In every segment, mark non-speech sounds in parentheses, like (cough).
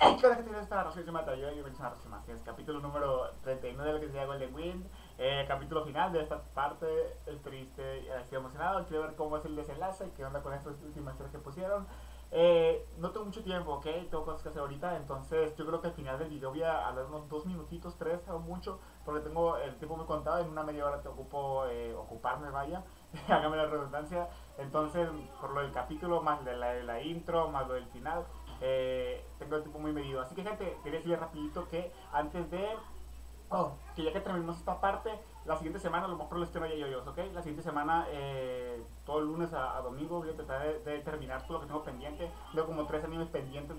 Espero que tienes esta soy Mata yo y una próxima. Es capítulo número 39 de lo que se llama Golden Wind. Eh, capítulo final de esta parte. Estoy triste, estoy emocionado. Quiero ver cómo es el desenlace, qué onda con estas últimas tres que pusieron. Eh, no tengo mucho tiempo, ¿ok? Tengo cosas que hacer ahorita, entonces yo creo que al final del video voy a hablar unos dos minutitos, tres o mucho, porque tengo el tiempo muy contado, en una media hora te ocupo eh, ocuparme, vaya, (laughs) hágame la redundancia, entonces por lo del capítulo, más de la, de la intro, más lo del final, eh, tengo el tiempo muy medido. Así que gente, quería decirles rapidito que antes de... Oh, que ya que terminamos esta parte, la siguiente semana, lo mejor les quiero yo, ¿ok? La siguiente semana, eh, todo lunes a, domingo, voy a tratar de, terminar todo lo que tengo pendiente. Tengo como tres animes pendientes,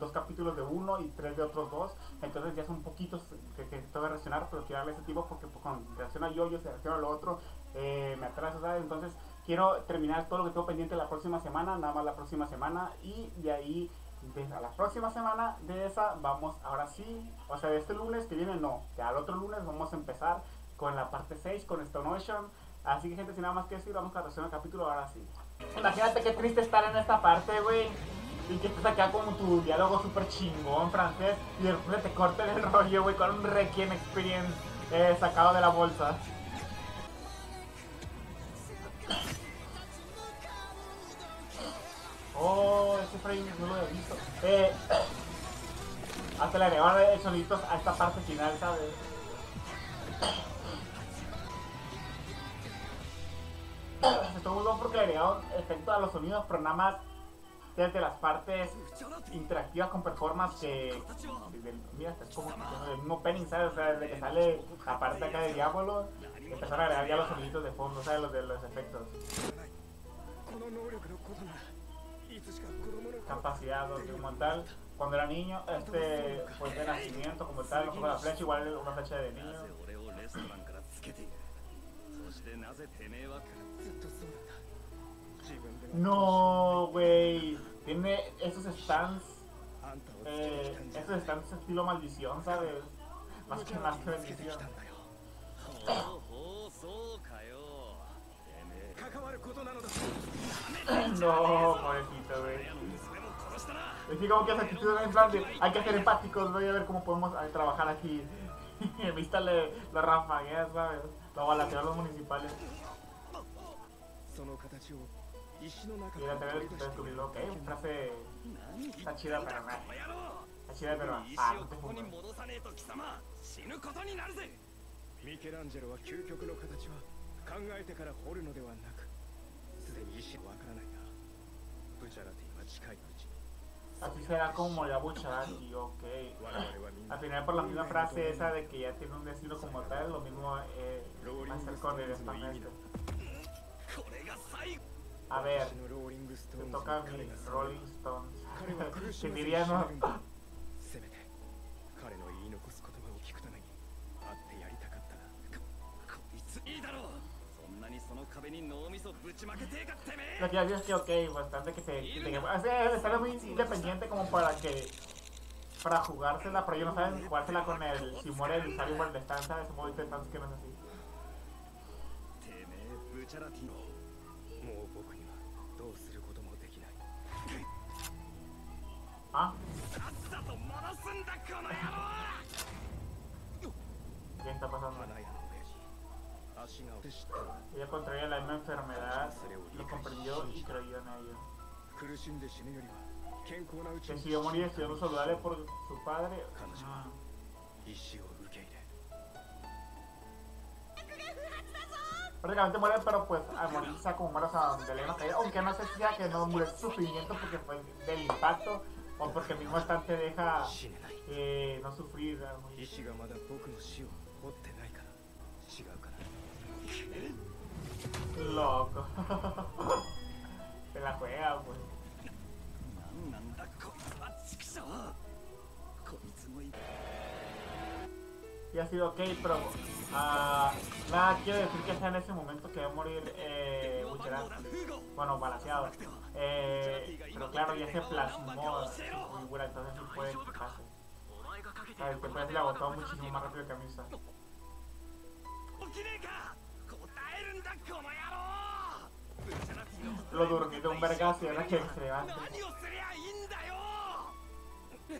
dos capítulos de uno y tres de otros dos. Entonces ya son poquitos que, que tengo que reaccionar, pero quiero darle ese tipo porque pues, cuando reacciona yo, yo se reacciona lo otro, eh, me atraso, ¿sabes? Entonces quiero terminar todo lo que tengo pendiente la próxima semana, nada más la próxima semana, y de ahí desde la próxima semana de esa vamos ahora sí, o sea, de este lunes que viene no, ya el otro lunes vamos a empezar con la parte 6, con Stone Ocean. Así que gente, sin nada más que decir, vamos a la al capítulo ahora sí. Imagínate qué triste estar en esta parte, güey. Y que estés acá con tu diálogo súper chingón francés y de repente te corten el rollo, güey, con un Requiem Experience eh, sacado de la bolsa. Oh, ese frame no lo he visto. Eh, (coughs) hasta le agregaron soniditos a esta parte final, ¿sabes? (coughs) Muy bueno porque le agregaron efecto a los sonidos, pero nada más desde las partes interactivas con performance que. mira, es como el mismo opening, ¿sabes? O sea, desde que sale la parte acá de Diablo, empezaron a agregar ya los soniditos de fondo, ¿sabes? Los de los efectos. Capacidad como tal. Cuando era niño, este, pues de nacimiento como tal, no la flecha, igual una flecha de niño. No, güey. Tiene esos stands. Eh, esos stands estilo maldición, ¿sabes? Más que más que bendición. No, pobrecito. Es que como que esa actitud en plan de hay que ser empáticos, voy a ver cómo podemos trabajar aquí. Vístale la rafaguea, ¿sabes? La balacear los municipales. Y la tener descubrirlo, ok, frase está chida pero nada. Está chida pero ah, no te fumo. ミケランジェロは究極の形は考えてから掘るのではなくすでに意志はわからないがブチャラティは近いうち Así será como la Bucharati, ok. Al final por la misma frase esa de que ya tiene un destino como tal, lo mismo eh, va a ser con el. A ver, te toca mi Rolling Stones. (laughs) ¿Quién Lo que digo es que, ok, bastante que se. Que, o sea, sale muy independiente como para que. Para jugársela, pero ellos no saben jugársela con el. Si muere el usuario igual de stanza, ese modo de stanza que no es así. ¿Ah? ¿Qué está pasando? Ella contraía la misma enfermedad, lo comprendió y creyó en ello. Decidió morir estudiando saludable por su padre. Ah. Prácticamente muere, pero pues armoniza como muere a donde le caída. Aunque no sé si que no murió sufrimiento porque fue del impacto o porque el mismo estante deja eh, no sufrir. Loco. (laughs) Se la juega, pues. Y ha sido ok, pero uh, nada quiero decir que sea en ese momento que va a morir eh, Bueno, balanceado. Eh, pero claro, ya se plasmó buena, entonces sí puede que pase. El tiempo ya se le agotó muchísimo más rápido que a mí. Lo durmió de un vergazo y ahora que se levante.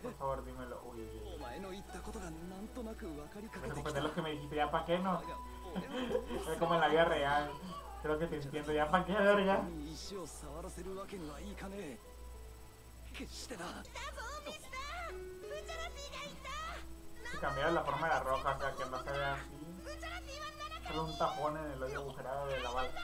Por favor, dímelo. Uy, uy, uy. お前の言ったことがなんとなく分かりかけ Voy a てきた comprender lo que me dijiste, ya pa' qué no. だが(laughs) 俺の Es como en la vida real. Creo que te entiendo, ya pa' qué, verga. に石を触らせるわけにはいかねえ決してだ Si cambiaron la forma de la roca, o sea, que no se ve así. un tajón en el hoyo agujerado de la balsa.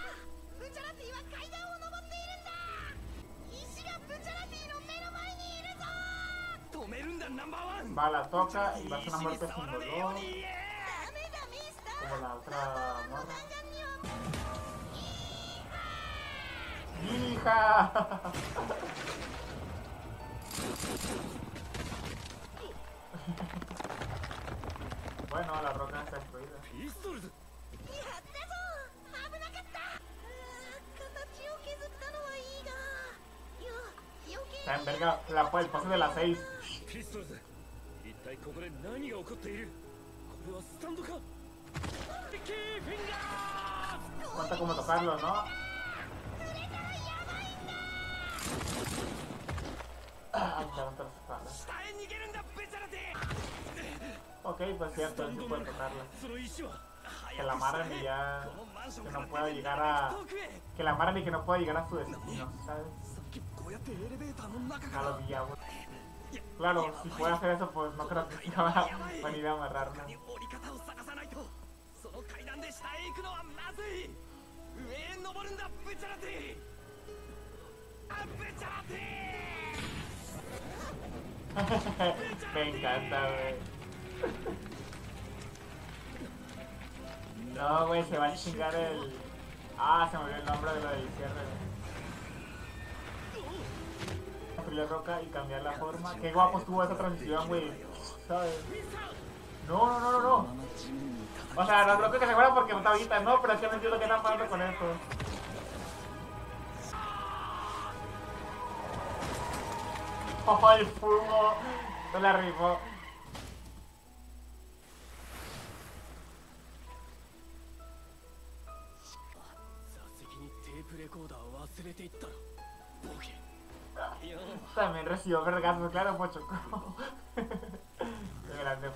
Va, la toca y va a ser un golpe sin dolor. Como la otra morra. ¡Hija! (laughs) bueno, la roca está destruida. Está en verga la, el pase de las 6. Cuenta como tocarlo, ¿no? Ah, Ay, ok, pues cierto, sí puede tocarlo. Que la amarren ya... Que no pueda llegar a... Que la amarren y que no pueda llegar a su destino, ¿sabes? Claro, Claro, si puede hacer eso, pues no creo que sea buena idea amarrarme. (laughs) Me encanta, güey. No, güey, se va a chingar el... Ah, se me olvidó el nombre de lo del cierre, güey destruir la roca y cambiar la forma. Qué guapo estuvo esa transición, güey. ¿Sabes? No, no, no, no, no. O sea, la roca que se fuera porque está ahorita, no, pero es que no entiendo qué tan pasando con esto. Oh, el fumo. No la rifó. También recibió vergazos, claro, Pocho. (laughs) Qué grande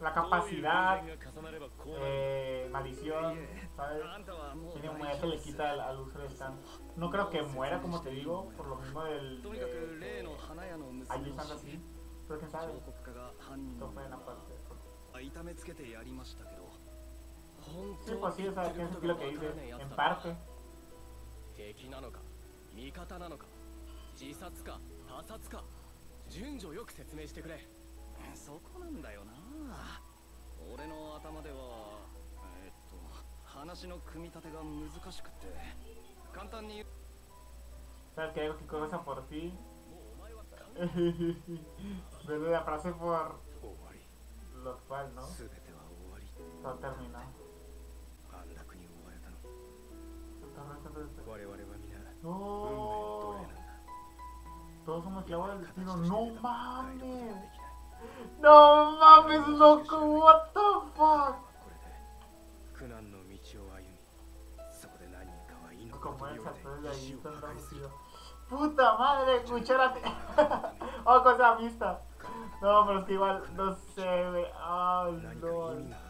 La capacidad, eh, maldición, ¿sabes? Tiene un que le quita al, al uso de Stan. No creo que muera, como te digo, por lo mismo del. Eh, Allí están así. Pero quién sabe. Esto en la parte. Sí, 当 pues sí, o sea, tiene sentido lo que dices. En parte. 敵なのか味方なのか自殺か他殺か順序よく説明してくれそこなんだよな俺の頭ではえーっと話の組み立てが難しくて簡単に言う ¿Sabes que hay algo que cosa por ti? もうお前は考 (laughs) Veo la frase por 終わり lo cual, ¿no? 全ては終わり Todo terminó. 我々は皆運命の奴隷 No. なんだ Todos somos esclavos del destino. 形として No 変えることは mames. できない No mames, loco. What the fuck? これで苦難の道を歩みそこで何人かは命の Como 飛び el 降 salto り de て ahí 石を con 破壊する reducido. Puta madre, cuchara. (laughs) oh, cosa vista. No, pero es que igual, no sé, güey. Ay, 何か no.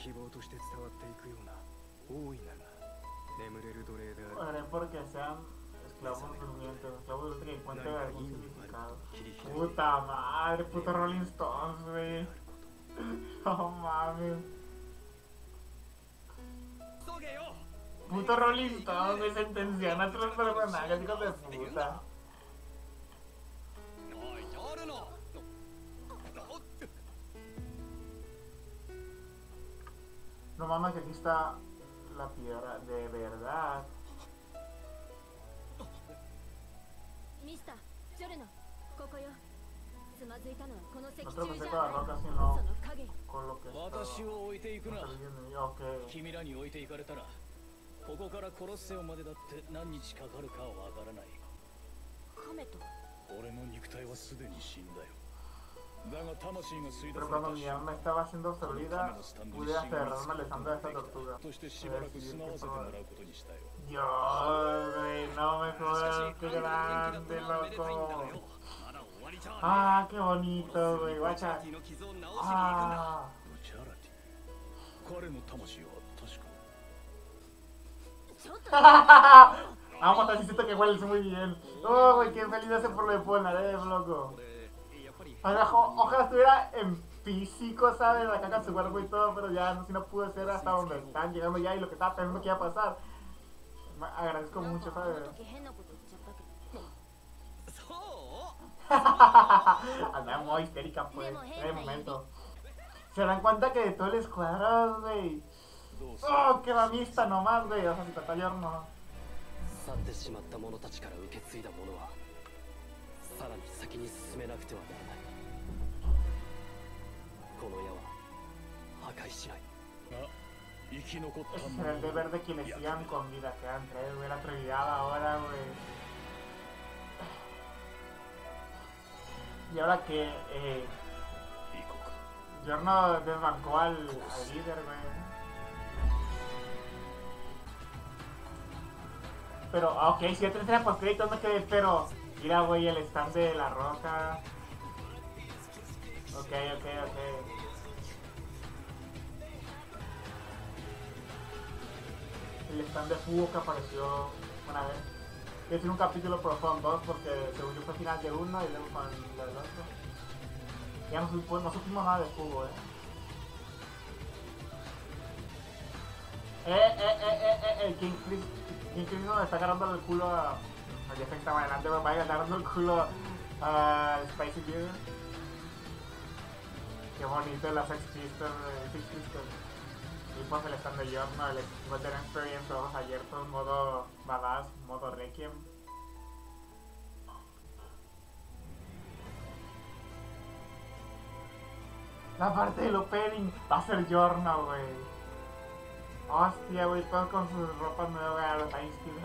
希望として伝わっていくような大いなるな眠れる奴隷である Haré porque sean esclavos durmientes, esclavos durmientes que 何 encuentren か algún 意味のある significado. ことを切り開いて Puta madre, puto Rolling Stones, で güey. あるこ(laughs) と No mames. 急げよ Puto Rolling Stones, güey, sentencian a otros personajes, hijos de puta. No mames, aquí está la piedra de verdad. No tropecé con la roca, sino con lo que estaba. Okay. 君らに置いていかれたらここからコロッセオまでだって何日かかるかはわからないカメと俺の肉体はすでに死んだよ Pero cuando mi alma estaba siendo absorbida, pude aferrarme alejando de esta tortuga. Dios, no me jodas, qué grande, loco. Ah, qué bonito, güey, guacha. Ah. (laughs) Vamos, así siento que hueles muy bien. Oh, güey, qué feliz hace por lo de Ponar, eh, loco. これやっぱり Ojalá, ojalá estuviera en físico, ¿sabes? Acá con su cuerpo y todo, pero ya no, si no pude ser hasta donde están llegando ya y lo que estaba pensando que iba a pasar. Ma- Agradezco なん mucho, かあの ¿sabes? 時変なこと言っちゃったけどそう (laughs) Andaba muy histérica, pues, Demo, en el hentai. momento. Se dan cuenta que de todo el escuadrón, güey. どうす Oh, qué mamista nomás, güey. O sea, si te no. 去ってしまった者たちから受け継いだものはさらに先に進めなくてはならない この矢は破壊しないが生き残った Ese 者 será el deber de quienes sigan con vida. Quedan tres, güey. La prioridad ahora, güey. Y ahora que eh, 行こうか Giorno desbancó al, al líder, güey. Pero, ah, ok, si ya tenés la postcréditos, me quedé, pero. Mira, güey, el stand de la roca. Ok, ok, ok. El stand de Fugo que apareció una vez. Que es un capítulo pero fueron dos porque según yo fue final de uno y luego con el del otro. Ya no, supimos nada de Fugo, eh. Eh, eh, eh, eh, eh, el King Chris, King Chris no le está agarrando el culo a... a Jeff que estaba adelante, me va agarrando el culo a Spicy Beer. Qué bonito la Sex Pistols, Sex Pistols. Y pues el stand de Yorno, el Veteran Experience, ojos abiertos, modo badass, modo Requiem. La parte del opening va a ser Yorno, güey. Hostia, güey, todos con sus ropas nuevas, los Einstein.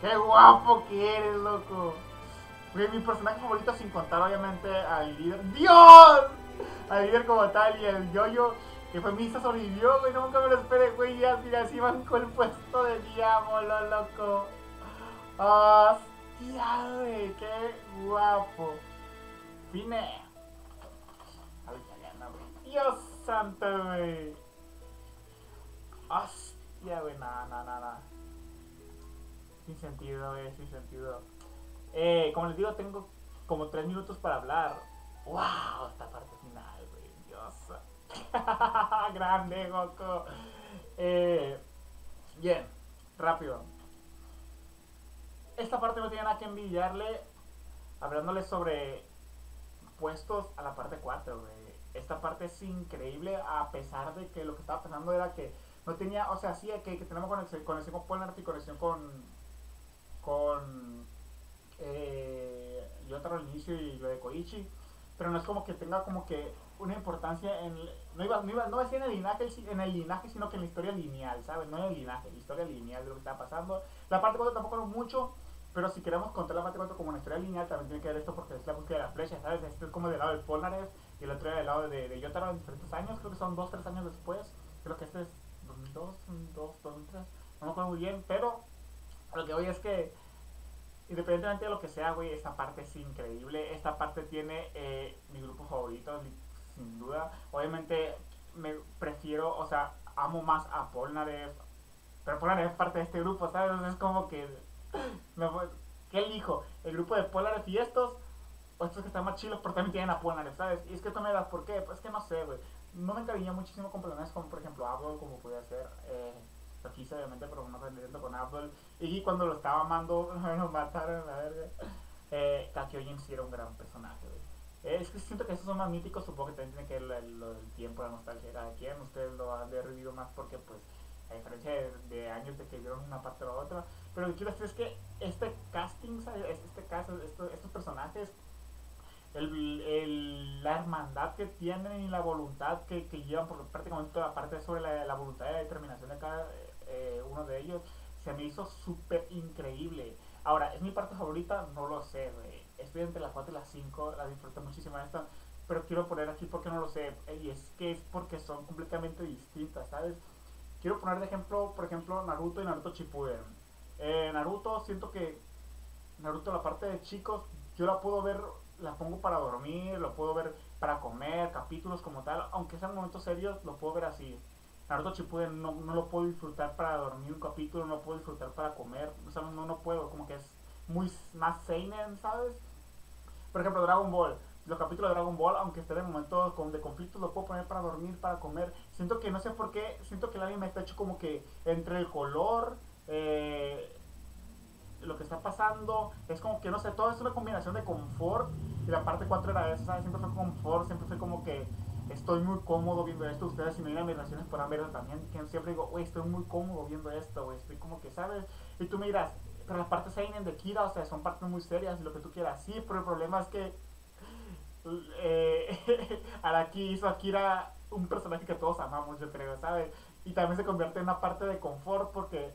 ¡Qué guapo que eres, loco! Güey, mi personaje favorito sin contar obviamente al líder. ¡Dios! Al líder como tal y el yoyo que fue Misa sobrevivió, güey, nunca me lo esperé, güey, ya mira, así con el puesto de diablo, loco. ¡Hostia, güey! ¡Qué guapo! Fine. Güey. Dios santo, güey. Hostia, güey, nada, nada, nada. Sin sentido, güey, sin sentido. Eh, como les digo, tengo como tres minutos para hablar. ¡Wow! Esta parte final, güey. Dios. (laughs) Grande, Goku. Eh, bien, rápido. Esta parte no tiene nada que envidiarle. Hablándole sobre puestos a la parte 4, güey. Esta parte es increíble a pesar de que lo que estaba pensando era que no tenía, o sea, sí, que, que tenemos conexión, conexión con Polnareff y conexión con con eh, al inicio y lo de Koichi, pero no es como que tenga como que una importancia en no iba no iba en el linaje en el linaje sino que en la historia lineal sabes no en el linaje la historia lineal de lo que está pasando. La parte 4 tampoco no mucho pero si queremos contar la parte 4 como una historia lineal también tiene que ver esto porque es la búsqueda de la flecha sabes este es como del lado del Polnareff y el otro del lado de, de Yotaro en diferentes años creo que son 2 3 años después. Creo que este es 2002 2 2003 no me acuerdo muy bien pero lo que hoy es que independientemente de lo que sea, güey, esta parte es increíble. Esta parte tiene eh, mi grupo favorito, sin duda. Obviamente me prefiero, o sea, amo más a Polnareff. Pero Polnareff es parte de este grupo, ¿sabes? Es como que... (gasps) ¿Qué elijo? ¿El grupo de Polnareff y estos? O estos que están más chilos, pero también tienen a Polnareff, ¿sabes? Y es que tú me das, ¿por qué? Pues que no sé, güey. No me encariñé muchísimo con personajes como, por ejemplo, Abdul, como podía ser. Eh, quise, obviamente, pero no aprendiendo con Abdul. Y cuando lo estaba amando, (laughs) lo mataron a la verga. Eh, Kakyoin sí era un gran personaje. Eh, es que siento que esos son más míticos, supongo que también tiene que ver lo, del tiempo, la nostalgia de cada quien. Ustedes lo han de haber vivido más porque, pues, a diferencia de, años de que vieron una parte o la otra. Pero lo que quiero decir es que este casting. Este, caso, estos, estos personajes, el, la hermandad que tienen y la voluntad que, que llevan, porque prácticamente toda la parte sobre la, la voluntad y la determinación de cada eh, uno de ellos, se me hizo súper increíble. Ahora, ¿es mi parte favorita? No lo sé. Estoy entre la 4 y la 5, la disfruté muchísimo esta, pero quiero poner aquí porque no lo sé, y es que es porque son completamente distintas, ¿sabes? Quiero poner de ejemplo, por ejemplo, Naruto y Naruto Shippuden. Eh, Naruto, siento que Naruto, la parte de chicos, yo la puedo ver, la pongo para dormir, lo puedo ver para comer, capítulos como tal, aunque sean momentos serios, lo puedo ver así. Naruto Shippuden no, no lo puedo disfrutar para dormir un capítulo, no puedo disfrutar para comer, o sea, no, no puedo, como que es muy más seinen, ¿sabes? Por ejemplo, Dragon Ball, los capítulos de Dragon Ball, aunque estén en momentos de conflicto, lo puedo poner para dormir, para comer. Siento que no sé por qué, siento que el anime está hecho como que entre el color, eh, lo que está pasando, es como que no sé, todo es una combinación de confort. Y la parte 4 era eso, ¿sabes? Siempre fue confort, siempre fue como que estoy muy cómodo viendo esto. Ustedes, si me miran mis relaciones, podrán verlo también. Que siempre digo, güey, estoy muy cómodo viendo esto, güey, estoy como que, ¿sabes? Y tú miras, pero las partes Seinen de Kira, o sea, son partes muy serias y lo que tú quieras. Sí, pero el problema es que eh, (laughs) Araki hizo a Kira un personaje que todos amamos, yo creo, ¿sabes? Y también se convierte en una parte de confort porque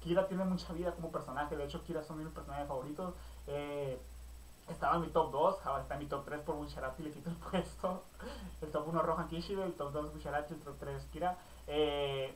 Kira tiene mucha vida como personaje. De hecho, Kira son mis personajes favoritos. Eh, estaba en mi top 2, ahora está en mi top 3 por Busharati, le quito el (laughs) puesto. El top 1 Rohan Kishibe, el top 2 Busharati, el top 3 Kira. Eh,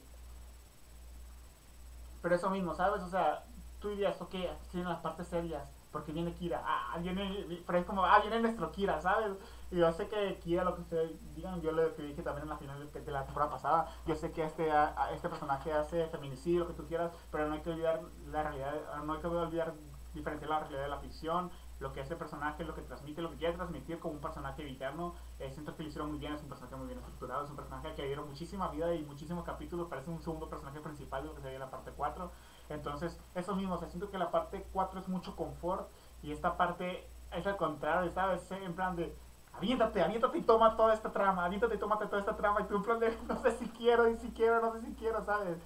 pero eso mismo, ¿sabes? O sea, tú dirías, ok, tienen las partes serias, porque viene Kira, ah, viene, pero es como, ah, viene nuestro Kira, ¿sabes? Y yo sé que Kira, lo que ustedes digan, yo lo que dije también en la final de la temporada pasada, yo sé que este, este personaje hace feminicidio, lo que tú quieras, pero no hay que olvidar la realidad, no hay que olvidar diferenciar la realidad de la ficción, lo que hace el personaje, lo que transmite, lo que quiere transmitir como un personaje. Eh, siento que lo hicieron muy bien, es un personaje muy bien estructurado, es un personaje que dieron muchísima vida y muchísimos capítulos, parece un segundo personaje principal de lo que se ve en la parte 4. Entonces, eso mismo, o sea, siento que la parte 4 es mucho confort y esta parte es al contrario, ¿sabes? En plan de, aviéntate, aviéntate y toma toda esta trama, aviéntate y tómate toda esta trama y tú en plan de, (laughs) no sé si quiero y si quiero, no sé si quiero, ¿sabes?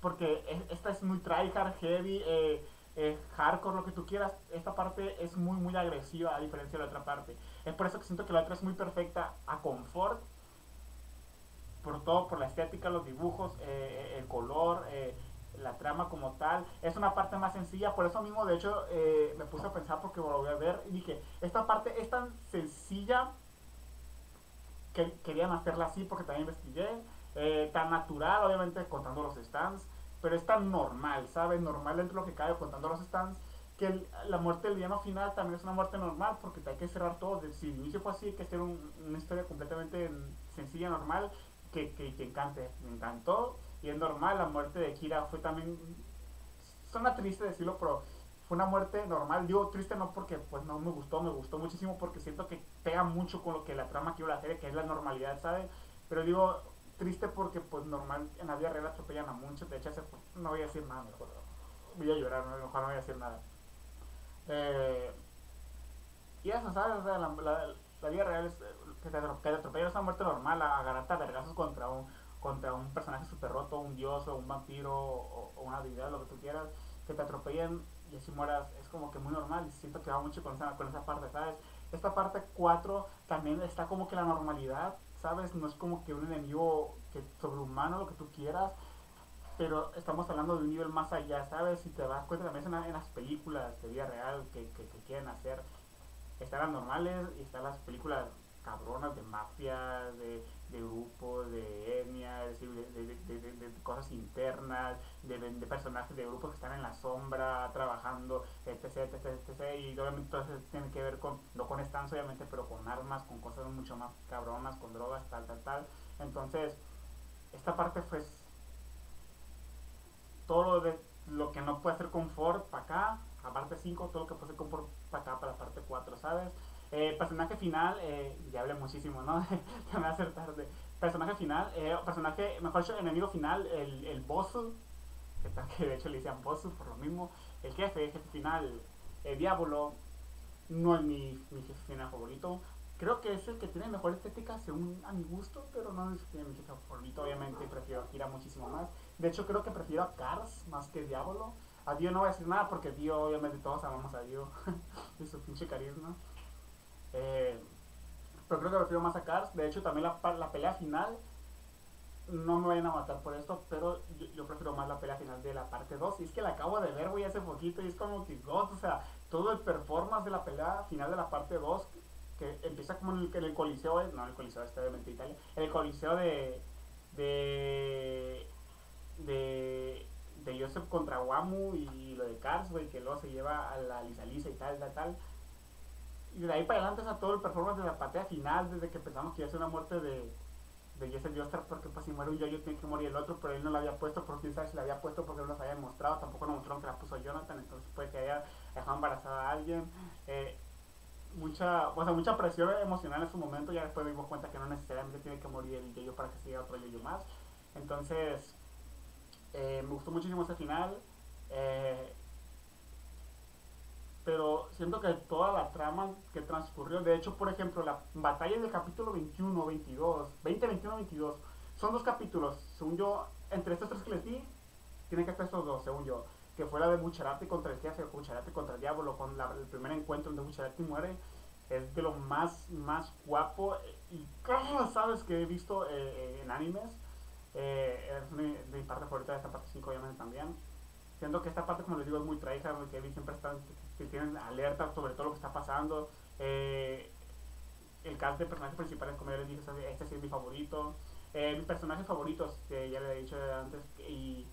Porque esta es muy tryhard, heavy, eh, eh, hardcore, lo que tú quieras, esta parte es muy, muy agresiva a diferencia de la otra parte. Es por eso que siento que la otra es muy perfecta a confort, por todo, por la estética, los dibujos, eh, eh, el color, la trama como tal. Es una parte más sencilla, por eso mismo, de hecho, me puse a pensar porque voy a ver y dije, esta parte es tan sencilla que querían hacerla así porque también investigué, tan natural, obviamente contando los stands pero es tan normal, ¿sabes? Normal dentro de lo que cae contando los stands, que la muerte del villano final también es una muerte normal, porque hay que cerrar todo. Si el inicio fue así, hay que hacer una historia completamente sencilla, normal, que, que, que, encante. Me encantó, y es normal. La muerte de Kira fue también. Suena triste decirlo, pero fue una muerte normal. Digo triste no porque pues no me gustó, me gustó muchísimo porque siento que pega mucho con lo que la trama quiero hacer, que es la normalidad, ¿sabes? Pero digo, triste porque pues normal en la vida real atropellan a muchos, de hecho no voy a decir nada mejor, voy a llorar, mejor no voy a decir nada. Eh, y eso, ¿sabes? O sea, la, la, vida real es que te, atropellan es una muerte normal, agarrarte a vergazos contra un, contra un personaje super roto, un dios o un vampiro o, una deidad, lo que tú quieras, que te atropellen y así mueras, es como que muy normal siento que va mucho con esa, con esa parte, ¿sabes? Esta parte 4 también está como que la normalidad ¿sabes? No es como que un enemigo que sobrehumano, lo que tú quieras, pero estamos hablando de un nivel más allá, ¿sabes? Si te das cuenta también en, las películas de vida real que, que, quieren hacer, están las normales y están las películas cabronas de mafia, de, de grupos, de etnia, de, de, cosas internas, de, personajes de grupos que están en la sombra trabajando, etc, etc, etc. Y obviamente todo eso tiene que ver con, no con stands obviamente, pero con armas, con cosas mucho más cabronas, con drogas, tal, tal, tal. Entonces, esta parte fue todo lo, de, lo que no puede hacer confort para acá, aparte 5, todo lo que puede hacer confort para acá, para la parte 4, ¿sabes? Eh, personaje final, eh, ya hablé muchísimo, ¿no? (laughs) ya me va a hacer tarde. Personaje final, eh, personaje, mejor dicho, enemigo final, el, el boss, (laughs) que, de hecho le decían boss por lo mismo. El jefe, jefe final, el diablo, no es mi, mi jefe final favorito. Creo que es el que tiene mejor estética según a mi gusto, pero no es mi jefe favorito. Obviamente prefiero a Kira muchísimo más. De hecho, creo que prefiero a Cars más que Diablo. A Dio no voy a decir nada porque Dio, obviamente todos amamos a Dio (laughs) y su pinche carisma. Eh, pero creo que prefiero más a Cars. De hecho, también la, la pelea final no me vayan a matar por esto, pero yo, prefiero más la pelea final de la parte 2. Y es que la acabo de ver, güey, hace poquito y es como que, God, o sea, todo el performance de la pelea final de la parte 2, que empieza como en el, en el coliseo, eh, no en el coliseo este de Italia, en el coliseo de, de, de, de Joseph contra Wamu y lo de Cars, güey, que luego se lleva a la Lisa Lisa y tal, tal, tal. Y de ahí para adelante, o sea, todo el performance de la patea final, desde que pensamos que iba a ser una muerte de, de Jesse Joestar, porque pues si muere un yo-yo tiene que morir el otro, pero él no la había puesto, por quién sabe si la había puesto porque no nos había mostrado, tampoco nos mostraron que la puso Jonathan, entonces puede que haya dejado embarazada a alguien. Eh, mucha, o sea, mucha presión emocional en su momento, ya después dimos cuenta que no necesariamente tiene que morir el yo-yo para que siga otro yo-yo más. Entonces, eh, me gustó muchísimo ese final. Eh, pero siento que toda la trama que transcurrió, de hecho, por ejemplo, la batalla del capítulo 21, 22, 20, 21, 22, son dos capítulos, según yo, entre estos tres que les di, tienen que estar estos dos, según yo, que fue la de Bucharati contra el jefe, Bucharati contra el diablo, con la, el primer encuentro donde Bucharati muere, es de lo más, más guapo y claro, sabes que he visto eh, en animes, eh, es mi, mi parte favorita de esta parte 5 obviamente también, siendo que esta parte, como les digo, es muy tryhard, que Kevin siempre está que tienen alerta sobre todo lo que está pasando. Eh, el cast de personajes principales, como ya les dije, este sí es mi favorito. Eh, mis personajes favoritos, que ya les he dicho antes, y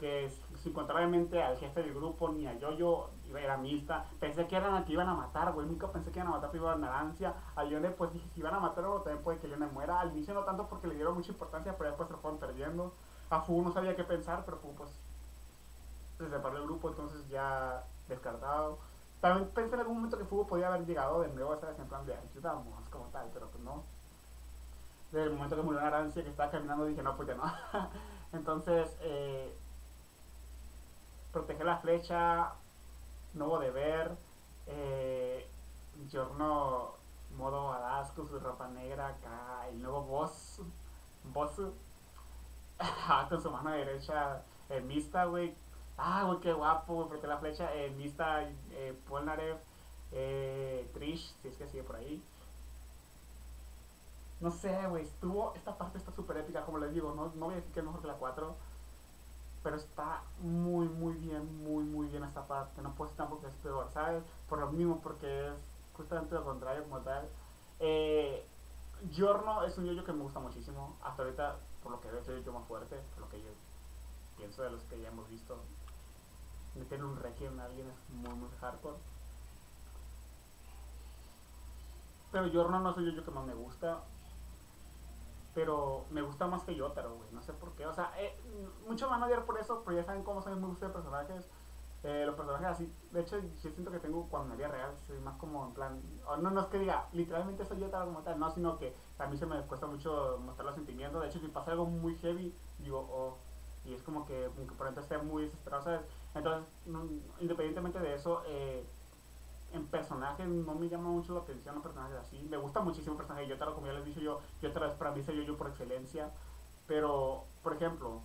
que sin contrariamente al jefe del grupo ni a Yoyo era mixta. Pensé que eran a que iban a matar, güey. Nunca pensé que iban a matar primero a Narancia. A Lione, pues dije, si iban a matar también puede que Lione muera. Al inicio no tanto porque le dieron mucha importancia, pero después se lo fueron perdiendo. A Fu no sabía qué pensar, pero Fu pues se separó del grupo, entonces ya descartado. También pensé en algún momento que Fugo podía haber llegado de nuevo vez en plan de ayudamos como tal, pero pues no. Desde el momento que murió Arancia que estaba caminando dije no, pues ya no. (laughs) Entonces, eh, proteger la flecha, nuevo deber, eh, Giorno modo badass con su ropa negra acá, el nuevo boss, boss (laughs) con su mano derecha eh, mixta, güey, Ah, güey, qué guapo, güey, porque la flecha, eh, Mista, eh, eh, Trish, si es que sigue por ahí. No sé, güey, estuvo, esta parte está súper épica, como les digo, no, no voy a decir que es mejor que la 4, pero está muy, muy bien, muy, muy bien esta parte, no puedo decir tampoco que es peor, ¿sabes? Por lo mismo, porque es justamente lo contrario como tal. Eh, Giorno es un yoyo que me gusta muchísimo, hasta ahorita, por lo que veo, es el más fuerte, por lo que yo pienso de los que ya hemos visto meter un requiem a alguien es muy, muy hardcore. Pero Yorno no soy yo, yo que más me gusta. Pero me gusta más que Yotaro, güey. No sé por qué. O sea, eh, mucho van a odiar por eso, pero ya saben cómo soy muy gusto de personajes. Eh, los personajes así. De hecho, yo siento que tengo cuando me vida real, soy más como en plan. no, no es que diga, literalmente soy Yotaro como tal, no, sino que a mí se me cuesta mucho mostrar los sentimientos. De hecho, si pasa algo muy heavy, digo, oh. Y es como que, como que por dentro esté muy desesperado, ¿sabes? Entonces, independientemente de eso, eh, en personajes no me llama mucho la atención los personajes así. Me gusta muchísimo el personaje de Yotaro, como ya les dije yo, Yotaro es para mí soy yo por excelencia. Pero, por ejemplo,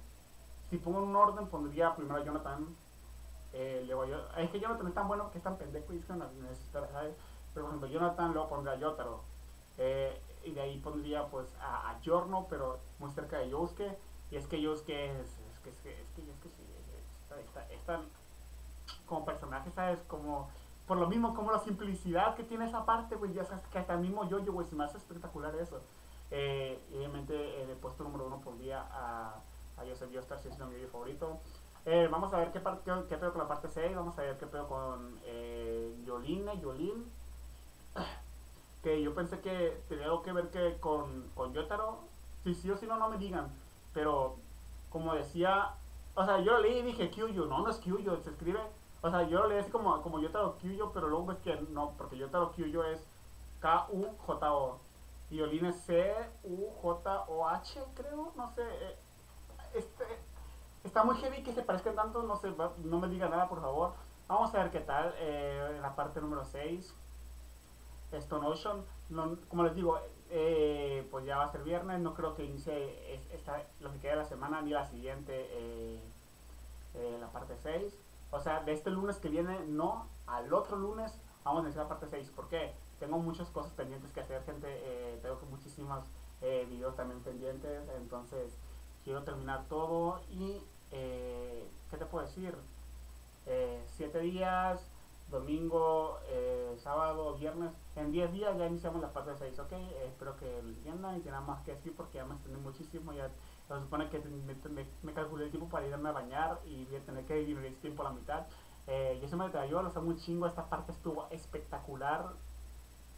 si pongo un orden, pondría primero a Jonathan. Eh, luego yo, es que Jonathan es tan bueno que es tan pendejo y es que no necesita, ¿sabes? Pero, por ejemplo, Jonathan, luego pondría a Yotaro. Eh, y de ahí pondría pues a, a Giorno, pero muy cerca de Yosuke. Y es que Yosuke es, es que, es que, es que, es que sí, está, está, como personaje, ¿sabes? Como, por lo mismo, como la simplicidad que tiene esa parte, güey, ya sabes que hasta el mismo yo-yo, güey, se me hace espectacular eso. Eh, obviamente, en el puesto número uno pondría a, a Joseph Joestar, si es mi video favorito. Eh, vamos a ver qué, qué, qué, pedo con la parte 6, vamos a ver qué pedo con eh, Yoline, Yolin. (clears throat) Que yo pensé que tenía algo que ver que con, con Yotaro. Si sí o si no, no me digan. Pero, como decía o sea, yo lo leí y dije Kyuyo, no, no es Kyuyo, se escribe, o sea, yo lo leí así como, como Yotaro Kyuyo, pero luego es que no, porque Yotaro Kyuyo es K-U-J-O, y Olin es C-U-J-O-H, creo, no sé, eh, este, está muy heavy que se parezcan tanto, no sé, no me diga nada, por favor, vamos a ver qué tal, eh, en la parte número 6, Stone Ocean, no, como les digo, eh, pues ya va a ser viernes, no creo que inicie esta, lo que queda de la semana ni la siguiente, eh, eh, la parte 6. O sea, de este lunes que viene, no, al otro lunes vamos a iniciar la parte 6. ¿Por qué? Tengo muchas cosas pendientes que hacer, gente, tengo muchísimas eh, videos también pendientes, entonces quiero terminar todo y, ¿qué te puedo decir? Siete días, domingo, eh, sábado, viernes, en 10 días ya iniciamos la parte 6, ok, eh, espero que lo entiendan y tengan más que decir porque ya me extendí muchísimo, ya se supone que me, calculé el tiempo para irme a bañar y voy a tener que dividir ese tiempo a la mitad. Eh, yo se me detalló, lo sé muy chingo, esta parte estuvo espectacular,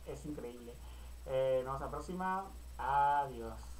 es increíble. Eh, nos vemos la próxima, adiós.